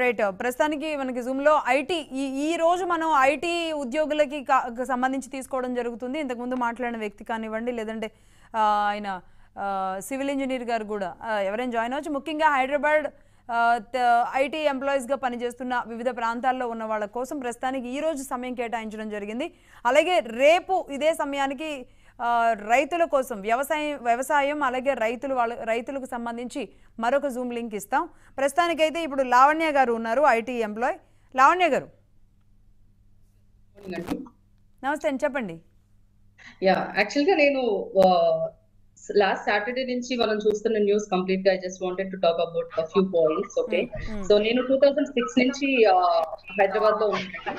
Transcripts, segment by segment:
Right. ప్రస్తుతానికి మనకి జూమ్లో ఐటీ ఈ ఈ రోజు మనం ఐటీ ఉద్యోగులకి సంబంధించి తీసుకోవడం జరుగుతుంది. ఇంతకుముందు మాట్లాడిన వ్యక్తి కానివ్వండి లేదంటే ఆయన సివిల్ ఇంజనీర్ గారు కూడా ఎవరైనా జాయిన్ అవ్వచ్చు. ముఖ్యంగా హైదరాబాద్ ఐటీ ఎంప్లాయీస్గా పనిచేస్తున్న వివిధ ప్రాంతాల్లో ఉన్న వాళ్ళ కోసం ప్రస్తుతానికి ఈ రోజు సమయం కేటాయించడం జరిగింది. అలాగే రేపు ఇదే సమయానికి రైతుల కోసం వ్యవసాయం వ్యవసాయం అలాగే రైతులు వాళ్ళ రైతులకు సంబంధించి మరొక జూమ్ లింక్ ఇస్తాం. ప్రస్తుతానికైతే ఇప్పుడు లావణ్య గారు ఉన్నారు ఐటీ ఎంప్లాయ్. లావణ్య గారు. నమస్తే అండి చెప్పండి. యా యాక్చువల్గా నేను లాస్ట్ సాటర్డే నుంచి మనం చూస్తున్న న్యూస్ కంప్లీట్గా I just wanted to talk about few points okay so నేను టూ థౌసండ్ సిక్స్ నుంచి హైదరాబాద్లో ఉన్నాను.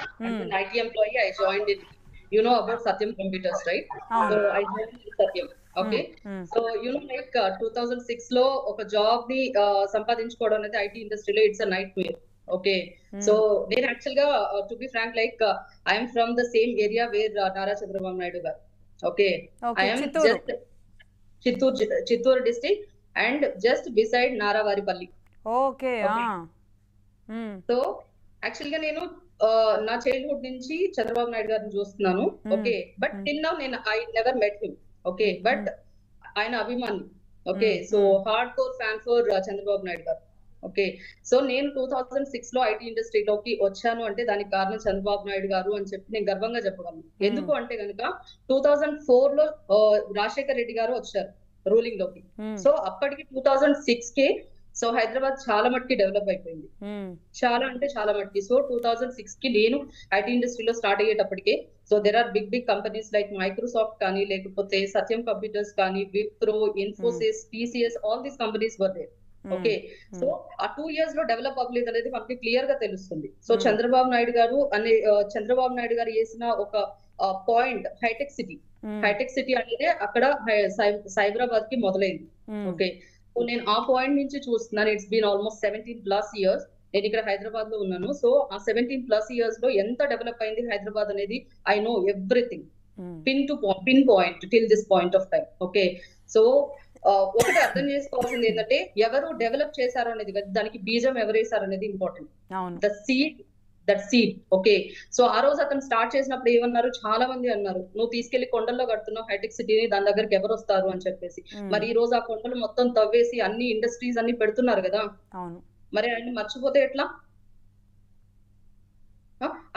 IT employee I join in you know about Satyam computers right so I join Satyam okay so you know like two thousand సిక్స్లో ఒక జాబ్ని సంపాదించుకోవడం అనేది IT ఇండస్ట్రీలో it's a nightmare okay so నేను యాక్చువల్గా to be frank like I'm from the same area where Nara Chandrababu Naidu garu okay Okay, I'm Chittoor. Just Chittoor Chittoor district and just beside Naravaripalli okay. So యాక్చువల్గా నేను నా childhood నుంచి చంద్రబాబు నాయుడు గారిని చూస్తున్నాను. Hmm. Okay. But Hmm. Till now నేను I never met him okay. But ఆయన అభిమాని. Okay. Hmm. So hard core fan for Chandrababu Naidu garu. Okay. So నేను టూ థౌసండ్ సిక్స్లో ఐటీ ఇండస్ట్రీలోకి వచ్చాను అంటే దానికి కారణం చంద్రబాబు నాయుడు గారు అని చెప్పి నేను గర్వంగా చెప్పగలను. ఎందుకు అంటే కనుక టూ థౌసండ్ ఫోర్లో ఆ, రాజశేఖర్ రెడ్డి గారు వచ్చారు రూలింగ్లోకి. సో అప్పటికి టూ థౌసండ్ సిక్స్కి సో హైదరాబాద్ చాలా మట్టుకి డెవలప్ అయిపోయింది. చాలా అంటే చాలా మట్టుకి. సో టూ థౌసండ్ సిక్స్కి నేను ఐటీ ఇండస్ట్రీలో start అయ్యేటప్పటికే so there are big big companies like Microsoft కానీ లేకపోతే సత్యం కంప్యూటర్స్ కానీ Wipro Infosys TCS all these companies were there okay so ఆ టూ ఇయర్స్లో డెవలప్ అవ్వలేదు అనేది మనకి క్లియర్గా తెలుస్తుంది. సో. చంద్రబాబు నాయుడు గారు అనే చంద్రబాబు నాయుడు గారు వేసిన ఒక point hitech city hitech city అనేది అక్కడ సైబరాబాద్కి మొదలైంది. ఓకే నేను ఆ పాయింట్ నుంచి చూస్తున్నాను. It's been almost seventeen plus years నేను ఇక్కడ హైదరాబాద్లో ఉన్నాను. సో ఆ సెవెంటీన్ ప్లస్ ఇయర్స్లో ఎంత డెవలప్ అయింది హైదరాబాద్ అనేది I know everything pin to pin point till this point of time okay so ఒకటి అర్థం చేసుకోవాల్సింది ఏంటంటే ఎవరు డెవలప్ చేశారు అనేది దానికి బీజం ఎవరు వేశారు అనేది important the seed that seed okay so ఆ రోజు అతను స్టార్ట్ చేసినప్పుడు ఏమన్నారు? చాలా మంది అన్నారు నువ్వు తీసుకెళ్ళి కొండల్లో కడుతున్నావు హైటెక్ సిటీని దాని దగ్గరికి ఎవరు వస్తారు? అని చెప్పేసి. మరి ఈ రోజు ఆ కొండలు మొత్తం తవ్వేసి అన్ని ఇండస్ట్రీస్ అన్ని పెడుతున్నారు కదా. మరి ఆయన మర్చిపోతే ఎట్లా?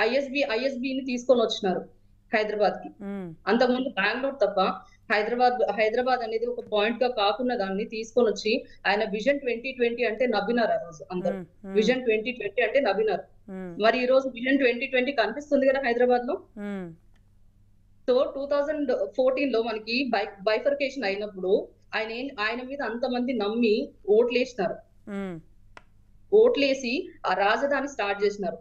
ఐఎస్బి ఐఎస్బిని తీసుకొని వచ్చినారు హైదరాబాద్కి అంతకుముందు బెంగళూరు తప్ప హైదరాబాద్ హైదరాబాద్ అనేది ఒక పాయింట్గా కాకుండా దాన్ని తీసుకొని వచ్చి ఆయన విజన్ ట్వంటీ ట్వంటీ అంటే నవ్వినారు ఆ రోజు అందరు. విజన్ ట్వంటీ ట్వంటీ అంటే నవ్వినారు. మరి ఈ రోజు విజన్ ట్వంటీ ట్వంటీ కనిపిస్తుంది కదా హైదరాబాద్లో సో టూ థౌజండ్ ఫోర్టీన్లో మనకి బై బైఫర్కేషన్ అయినప్పుడు ఆయన ఆయన మీద అంతమంది నమ్మి ఓట్లేసినారు. ఓట్లేసి ఆ రాజధాని స్టార్ట్ చేసినారు.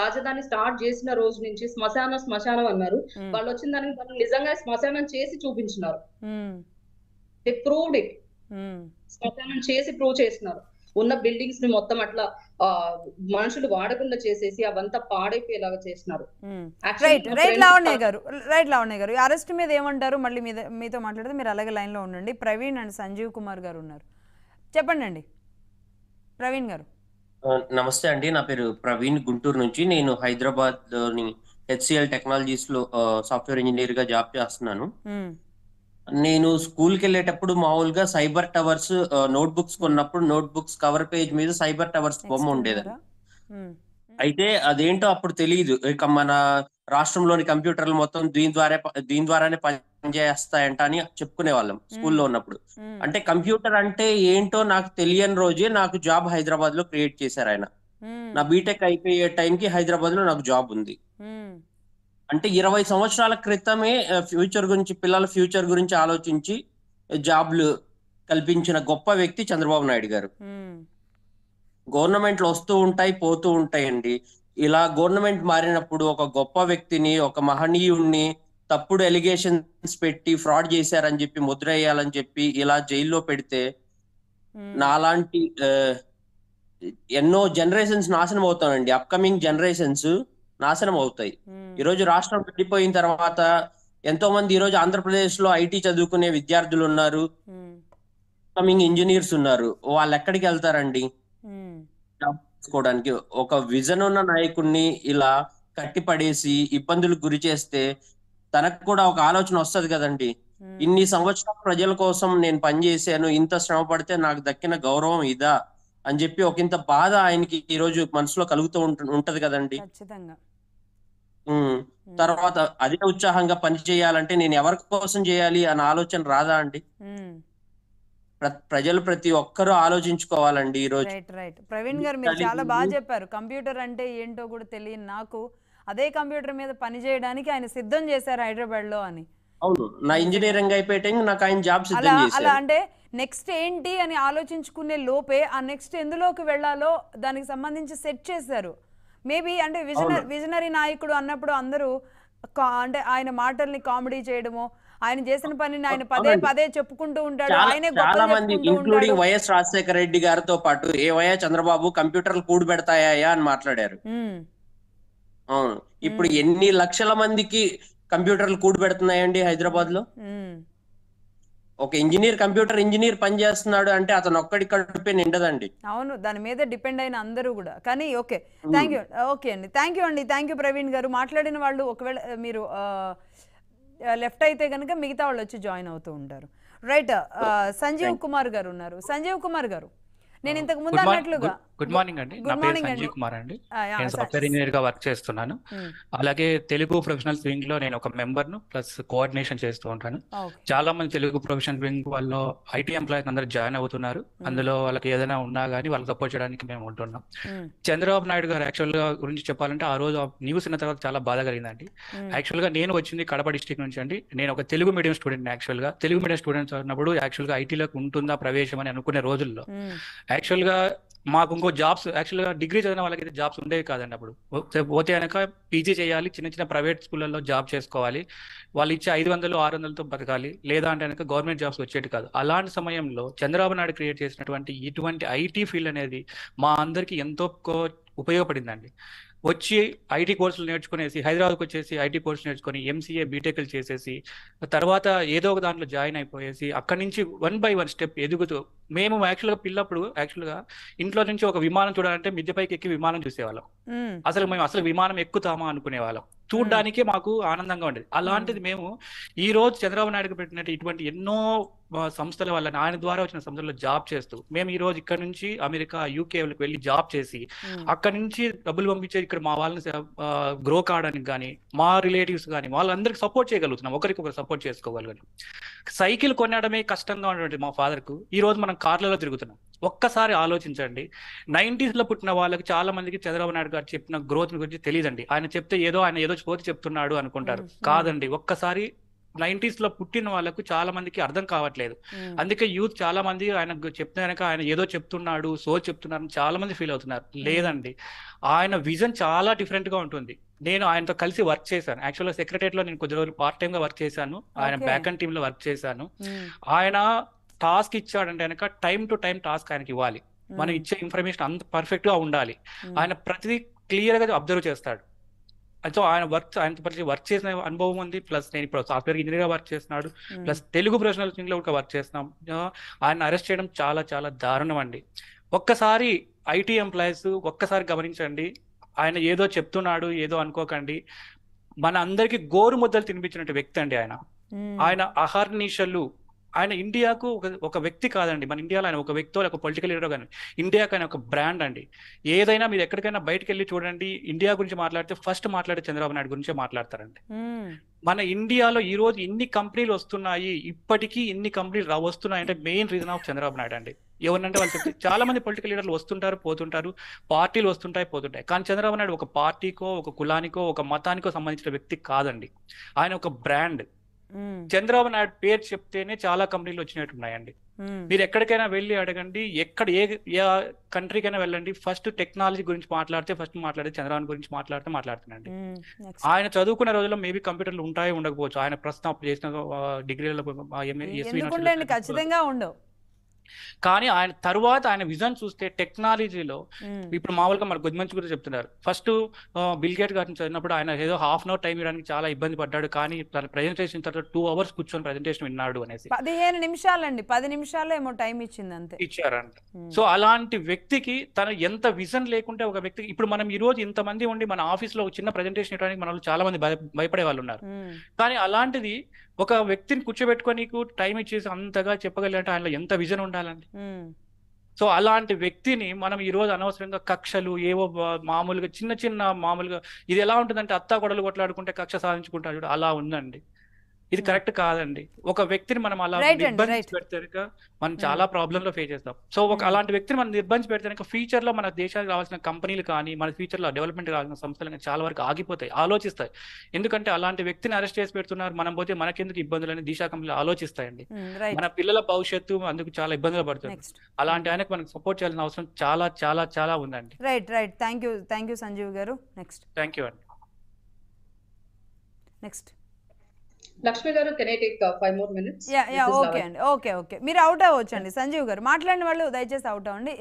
రాజధాని స్టార్ట్ చేసిన రోజు నుంచి శ్మశానం శ్మశానం అన్నారు. వాళ్ళు వచ్చిన దానికి వాళ్ళు నిజంగా శ్మశానం చేసి చూపించినారు. దే ప్రూవ్డ్ ఇట్ శ్మశానం చేసి ప్రూవ్ చేసినారు ఉన్న బిల్డింగ్స్ని మొత్తం అట్లా ఆ మనుషులు వాడకుండా చేసేసి అవంతా పాడైపోయేలాగా చేసినారు రైట్ రైట్ లావణ్య గారు రైట్ లావణ్య గారు అరెస్ట్ మీద ఏమంటారు? మళ్ళీ మీద మీతో మాట్లాడితే మీరు అలాగే లైన్లో ఉండండి. ప్రవీణ్ అండ్ సంజీవ్ కుమార్ గారు ఉన్నారు. చెప్పండి అండి ప్రవీణ్ గారు. నమస్తే అండి. నా పేరు ప్రవీణ్ గుంటూరు నుంచి. నేను హైదరాబాద్లోని హెచ్సిఎల్ టెక్నాలజీస్లో సాఫ్ట్వేర్ ఇంజనీర్గా జాబ్ చేస్తున్నాను. నేను స్కూల్కి వెళ్ళేటప్పుడు మామూలుగా సైబర్ టవర్స్ నోట్ బుక్స్ కొన్నప్పుడు నోట్ బుక్స్ కవర్ పేజ్ మీద సైబర్ టవర్స్ బొమ్మ ఉండేది అయితే అదేంటో అప్పుడు తెలియదు ఇక మన రాష్ట్రంలోని కంప్యూటర్లు మొత్తం దీని ద్వారా దీని ద్వారానే పనిచేస్తాయంట అని చెప్పుకునే వాళ్ళం స్కూల్లో ఉన్నప్పుడు. అంటే కంప్యూటర్ అంటే ఏంటో నాకు తెలియని రోజే నాకు జాబ్ హైదరాబాద్లో క్రియేట్ చేశారు ఆయన. నా బీటెక్ అయిపోయే టైంకి హైదరాబాద్లో నాకు జాబ్ ఉంది. అంటే ఇరవై సంవత్సరాల క్రితమే ఫ్యూచర్ గురించి పిల్లల ఫ్యూచర్ గురించి ఆలోచించి జాబ్లు కల్పించిన గొప్ప వ్యక్తి చంద్రబాబు నాయుడు గారు. గవర్నమెంట్లు వస్తూ ఉంటాయి పోతూ ఉంటాయండి. ఇలా గవర్నమెంట్ మారినప్పుడు ఒక గొప్ప వ్యక్తిని ఒక మహనీయుణ్ణి తప్పుడు ఎలిగేషన్స్ పెట్టి ఫ్రాడ్ చేశారని చెప్పి ముద్ర వేయాలని చెప్పి ఇలా జైల్లో పెడితే నాలాంటి ఎన్నో జనరేషన్స్ నాశనం అవుతాయండి అప్కమింగ్ జనరేషన్స్ నాశనం అవుతాయి. ఉమ్, ఈ రోజు రాష్ట్రం విడిపోయిన తర్వాత ఎంతో మంది ఈ రోజు ఆంధ్రప్రదేశ్లో ఐటీ చదువుకునే విద్యార్థులు ఉన్నారు. ఉమ్, కమింగ్ ఇంజనీర్స్ ఉన్నారు. వాళ్ళు ఎక్కడికి వెళ్తారండి చేసుకోవడానికి ఒక విజన్ ఉన్న నాయకుడిని ఇలా కట్టిపడేసి ఇబ్బందులకు గురి చేస్తే తనకు కూడా ఒక ఆలోచన వస్తది కదండి. ఇన్ని సంవత్సరాలు ప్రజల కోసం నేను పనిచేశాను ఇంత శ్రమ పడితే నాకు దక్కిన గౌరవం ఇదా అని చెప్పి ఒక ఇంత బాధ ఆయనకి ఈ రోజు మనసులో కలుగుతూ ఉంట- ఉంటది కదండి. తర్వాత అదే ఉత్సాహంగా పని చేయాలంటే నేను ఎవరి కోసం చేయాలి అన్న ఆలోచన రాదా అండి? ప్రజలు ప్రతి ఒక్కరూ ఆలోచించుకోవాలండి ఈ రోజు. రైట్ రైట్ ప్రవీణ్ గారు మీరు చాలా బాగా చెప్పారు. కంప్యూటర్ అంటే ఏంటో కూడా తెలియని నాకు అదే కంప్యూటర్ మీద పని చేయడానికి ఆయన సిద్ధం చేశారు హైదరాబాద్లో అని. అవును. నా ఇంజనీరింగ్ అయిపోయే నాకు ఆయన జాబ్ అలా సిద్ధం అలా చేశారు. అంటే నెక్స్ట్ ఏంటి అని ఆలోచించుకునే లోపే ఆ నెక్స్ట్ ఎందులోకి వెళ్ళాలో దానికి సంబంధించి సెట్ చేశారు. మేబీ అంటే విజనరీ. విజనరీ నాయకుడు అన్నప్పుడు అందరూ అంటే ఆయన మాటల్ని కామెడీ చేయడము ఆయన చేసిన పనిని ఆయన పదే. పదే చెప్పుకుంటూ ఉంటాడు. ఆయనే చాలా మంది ఇంక్లూడింగ్ వైఎస్ రాజశేఖర రెడ్డి గారితో పాటు ఏవయ్యా చంద్రబాబు కంప్యూటర్లు కూడి పెడతాయా అని మాట్లాడారు. అవును. ఇప్పుడు. ఎన్ని లక్షల మందికి కంప్యూటర్లు కూడి పెడుతున్నాయండి హైదరాబాద్లో. ఒక ఇంజనీర్ కంప్యూటర్ ఇంజనీర్ పని చేస్తున్నాడు అంటే అతను ఒక్కడి కడుపే నిండదండి. అవును. దాని మీద డిపెండ్ అయిన అందరూ కూడా. కానీ ఓకే. థ్యాంక్ యూ ఓకే అండి. థ్యాంక్ యూ అండి. థ్యాంక్ యూ ప్రవీణ్ గారు మాట్లాడిన వాళ్ళు ఒకవేళ మీరు లెఫ్ట్ అయితే కనుక మిగతా వాళ్ళు వచ్చి జాయిన్ అవుతూ ఉంటారు. రైట్ సంజీవ్ కుమార్ గారు ఉన్నారు. సంజీవ్ కుమార్ గారు నేను ఇంతకు ముందు గుడ్ మార్నింగ్ అన్నట్లుగా గుడ్ మార్నింగ్ అండి. నా పేరు సంజీవ్ కుమార్ అండి. నేను సాఫ్ట్వేర్ ఇంజనీర్గా వర్క్ చేస్తున్నాను. ఉమ్, అలాగే తెలుగు ప్రొఫెషనల్ వింగ్లో నేను ఒక మెంబర్ను ప్లస్ కోఆర్డినేషన్ చేస్తూ ఉంటాను. చాలా మంది తెలుగు ప్రొఫెషనల్ వింగ్ వాళ్ళు ఐటీ ఎంప్లాయీస్ అందరూ జాయిన్ అవుతున్నారు. అందులో వాళ్ళకి ఏదైనా ఉన్నా కానీ వాళ్ళకి సపోర్ట్ చేయడానికి మేము ఉంటున్నాం. ఉమ్, చంద్రబాబు నాయుడు గారు యాక్చువల్గా గురించి చెప్పాలంటే ఆ రోజు న్యూస్ విన్న తర్వాత చాలా బాధ కలిగిందండి. యాక్చువల్గా నేను వచ్చింది కడప డిస్టిక్ నుంచి అండి. నేను ఒక తెలుగు మీడియం స్టూడెంట్ యాక్చువల్గా. తెలుగు మీడియం స్టూడెంట్స్ ఉన్నప్పుడు యాక్చువల్గా ఐటీలోకి ఉంటుందా ప్రవేశం అని అనుకునే రోజుల్లో యాక్చువల్గా మాకు ఇంకో జాబ్స్ యాక్చువల్గా డిగ్రీ చదివిన వాళ్ళకి జాబ్స్ ఉండేవి కాదండి అప్పుడు. పోతే- కనుక పీజీ చేయాలి చిన్న చిన్న ప్రైవేట్ స్కూళ్ళల్లో జాబ్ చేసుకోవాలి. వాళ్ళు ఇచ్చే ఐదు వందలు ఆరు వందలతో బతకాలి. లేదా అంటే కనుక గవర్నమెంట్ జాబ్స్ వచ్చేటి కాదు. అలాంటి సమయంలో చంద్రబాబు నాయుడు క్రియేట్ చేసినటువంటి ఇటువంటి ఐటీ ఫీల్డ్ అనేది మా అందరికీ ఎంతో కో- ఉపయోగపడిందండి. వచ్చి ఐటీ కోర్సులు నేర్చుకునేసి హైదరాబాద్కి వచ్చేసి ఐటీ కోర్సు నేర్చుకొని ఎంసీఏ బీటెక్లు చేసేసి తర్వాత ఏదో ఒక దాంట్లో జాయిన్ అయిపోయేసి అక్కడి నుంచి వన్ బై వన్ స్టెప్ ఎదుగుతూ మేము యాక్చువల్గా పిల్లప్పుడు యాక్చువల్గా ఇంట్లో నుంచి ఒక విమానం చూడాలంటే మిద్దె పైకి ఎక్కి విమానం చూసేవాళ్ళం. అసలు మేము అసలు విమానం ఎక్కుతామా అనుకునేవాళ్ళం. చూడడానికే మాకు ఆనందంగా ఉండేది. అలాంటిది మేము ఈ రోజు చంద్రబాబు నాయుడు పెట్టినట్టు ఇటువంటి ఎన్నో సంస్థల వల్ల ఆయన ద్వారా వచ్చిన సంస్థల్లో జాబ్ చేస్తూ మేము ఈ రోజు ఇక్కడ నుంచి అమెరికా యూకే వెళ్ళి జాబ్ చేసి ఉమ్, అక్కడ నుంచి డబ్బులు పంపించే ఇక్కడ మా వాళ్ళని గ్రో కావడానికి కానీ మా రిలేటివ్స్ కానీ వాళ్ళందరికి సపోర్ట్ చేయగలుగుతున్నాం. ఒకరికి ఒకరు సపోర్ట్ చేసుకోగలుగుతాం సైకిల్ కొనడమే కష్టంగా ఉన్నటువంటి మా father కు ఈ రోజు మనం కార్లలో తిరుగుతున్నాం. ఒక్కసారి ఆలోచించండి. 90s లో పుట్టిన వాళ్ళకి చాలా మందికి చంద్రబాబు నాయుడు గారు చెప్పిన గ్రోత్ గురించి తెలియదండి ఆయన చెప్తే ఏదో ఆయన ఏదో పోతే చెప్తున్నాడు అనుకుంటారు. కాదండి. ఒక్కసారి 90s లో పుట్టిన వాళ్ళకు చాలా మందికి అర్థం కావట్లేదు. అందుకే యూత్ చాలా మంది ఆయన చెప్తే కనుక ఆయన ఏదో చెప్తున్నాడు సో చెప్తున్నారు చాలా మంది ఫీల్ అవుతున్నారు. లేదండి. ఆయన విజన్ చాలా డిఫరెంట్గా ఉంటుంది. నేను ఆయనతో కలిసి వర్క్ చేశాను. యాక్చువల్గా సెక్రటరియట్లో నేను కొద్ది రోజులు పార్ట్ టైం గా వర్క్ చేశాను. ఆయన. బ్యాక్ అండ్ టీమ్లో వర్క్ చేశాను. ఆయన టాస్క్ ఇచ్చాడంటే కనుక టైం టు టైం టాస్క్ ఆయనకి ఇవ్వాలి. మనం ఇచ్చే ఇన్ఫర్మేషన్ అంత పర్ఫెక్ట్గా ఉండాలి. ఆయన ప్రతిదీ క్లియర్గా అబ్జర్వ్ చేస్తాడు. సో ఆయన వర్క్ ఆయన ప్రతి వర్క్ చేసిన అనుభవం ఉంది. ప్లస్ నేను ఇప్పుడు సాఫ్ట్వేర్ ఇంజనీర్గా వర్క్ చేస్తున్నాడు. ప్లస్ తెలుగు ప్రొఫెషనల్ టీమ్లో కూడా వర్క్ చేస్తున్నాం. ఆయన అరెస్ట్ చేయడం చాలా చాలా దారుణం అండి. ఒక్కసారి ఐటీ ఎంప్లాయీస్ ఒక్కసారి గమనించండి. ఆయన ఏదో చెప్తున్నాడు ఏదో అనుకోకండి. మన అందరికి గోరు ముద్దలు తినిపించినట్టు వ్యక్తి అండి ఆయన. ఆయన అహర్నిశలు ఆయన ఇండియాకు ఒక ఒక వ్యక్తి కాదండి. మన ఇండియాలో ఆయన ఒక వ్యక్తి ఒక పొలిటికల్ లీడర్ కానీ ఇండియాకు ఆయన ఒక బ్రాండ్ అండి. ఏదైనా మీరు ఎక్కడికైనా బయటకు వెళ్ళి చూడండి ఇండియా గురించి మాట్లాడితే ఫస్ట్ మాట్లాడే చంద్రబాబు నాయుడు గురించే మాట్లాడతారండి. మన ఇండియాలో ఈ రోజు ఇన్ని కంపెనీలు వస్తున్నాయి ఇప్పటికీ ఇన్ని కంపెనీలు రా వస్తున్నాయి అంటే main reason of Chandrababu Naidu అండి. ఎవరినంటే వాళ్ళు చెప్తే చాలా మంది పొలిటికల్ లీడర్లు వస్తుంటారు పోతుంటారు పార్టీలు వస్తుంటాయి పోతుంటాయి. కానీ చంద్రబాబు నాయుడు ఒక పార్టీకో ఒక కులానికో ఒక మతానికో సంబంధించిన వ్యక్తి కాదండి. ఆయన ఒక బ్రాండ్ చంద్రబాబు నాయుడు పేరు చెప్తేనే చాలా కంపెనీలు వచ్చినట్టు ఉన్నాయండి మీరు ఎక్కడికైనా వెళ్ళి అడగండి ఎక్కడ ఏ ఏ కంట్రీకైనా వెళ్ళండి ఫస్ట్ టెక్నాలజీ గురించి మాట్లాడితే ఫస్ట్ మాట్లాడితే చంద్రబాబు గురించి మాట్లాడితే మాట్లాడుతున్నాండి. ఆయన చదువుకున్న రోజుల్లో మేబీ కంప్యూటర్లు ఉంటాయి ఉండకపోవచ్చు. ఆయన ప్రస్తుతం చేసిన డిగ్రీలలో ఎందుకుండండి ఖచ్చితంగా ఉండవు. కానీ ఆయన తరువాత ఆయన విజన్ చూస్తే టెక్నాలజీలో ఇప్పుడు మామూలుగా మన కొద్ది మంచి గురించి చెప్తున్నారు. ఫస్ట్ బిల్ గేట్ గారిని చదివినప్పుడు ఆయన ఏదో హాఫ్ అన్ అవర్ టైం ఇవ్వడానికి చాలా ఇబ్బంది పడ్డాడు. కానీ తన ప్రెజెంటేషన్ తర్వాత టూ అవర్స్ కూర్చొని ప్రెజెంటేషన్ విన్నాడు అనేసి. పదిహేను నిమిషాలండి. పది నిమిషాలు ఏమో టైం ఇచ్చింది అంతే. ఇచ్చారంట. సో అలాంటి వ్యక్తికి తన ఎంత విజన్ లేకుంటే ఒక వ్యక్తికి ఇప్పుడు మనం ఈ రోజు ఇంతమంది ఉండి మన ఆఫీస్లో ఒక చిన్న ప్రెజెంటేషన్ ఇవ్వడానికి మన చాలా మంది భయ భయపడే వాళ్ళు ఉన్నారు. కానీ అలాంటిది ఒక వ్యక్తిని కూర్చోబెట్టుకొని నీకు టైం ఇచ్చేసి అంతగా చెప్పగలిగితే ఆయనలో ఎంత విజన్ ఉండాలండి? సో అలాంటి వ్యక్తిని మనం ఈ రోజు అనవసరంగా కక్షలు ఏవో మామూలుగా చిన్న చిన్న మామూలుగా ఇది ఎలా ఉంటుందంటే అత్తా కొడలు కొట్లాడుకుంటే కక్ష సాధించుకుంటారు అలా ఉందండి. ఇది Hmm. కరెక్ట్ కాదండి. ఒక వ్యక్తిని మనం అలా నిర్బంధించి. పెడితే మనం చాలా ప్రాబ్లమ్లో ఫేస్ చేస్తాం. సో ఒక Hmm. అలాంటి వ్యక్తిని మనం నిర్బంధించి పెడితే ఫ్యూచర్లో మన దేశానికి రావాల్సిన కంపెనీలు కానీ మన ఫ్యూచర్లో డెవలప్మెంట్ కావాల్సిన సంస్థలు కానీ చాలా వరకు ఆగిపోతాయి ఆలోచిస్తాయి. ఎందుకంటే అలాంటి వ్యక్తిని అరెస్ట్ చేసి పెడుతున్నారు మనం పోతే మనకెందుకు ఇబ్బందులు అని దిశా కంపెనీలు ఆలోచిస్తాయండి. మన పిల్లల భవిష్యత్తు అందుకు చాలా ఇబ్బందులు పడుతుంది. అలాంటి ఆయనకు మనకు సపోర్ట్ చేయాల్సిన అవసరం చాలా చాలా చాలా ఉందండి. Right right thank you thank you Sanjeev garu. Next thank you అండి. Next Lakshmi garu five more minutes yeah yeah okay అండి ఓకే ఓకే మీరు అవుట్ అవ్వచ్చండి. సంజీవ్ గారు మాట్లాడిన వాళ్ళు దయచేసి అవుట్ అవ్వండి.